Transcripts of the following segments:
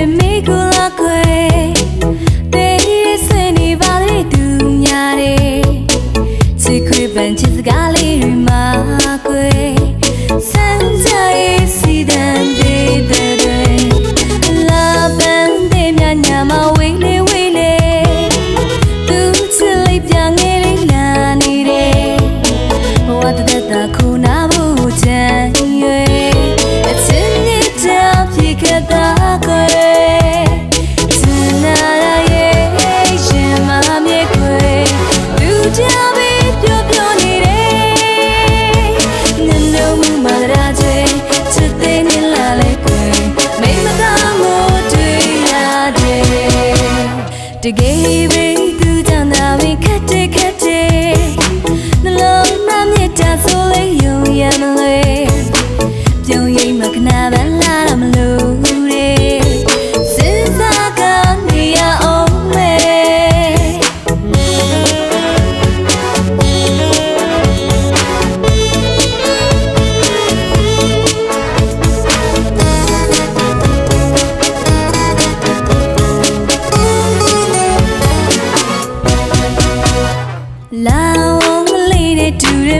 They make a To give it တဲ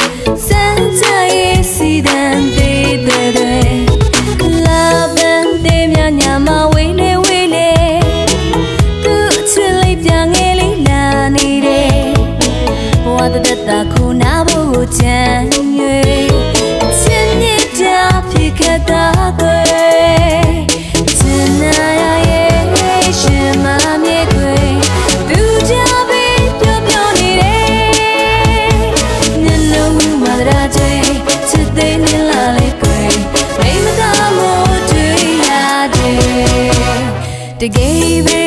gave it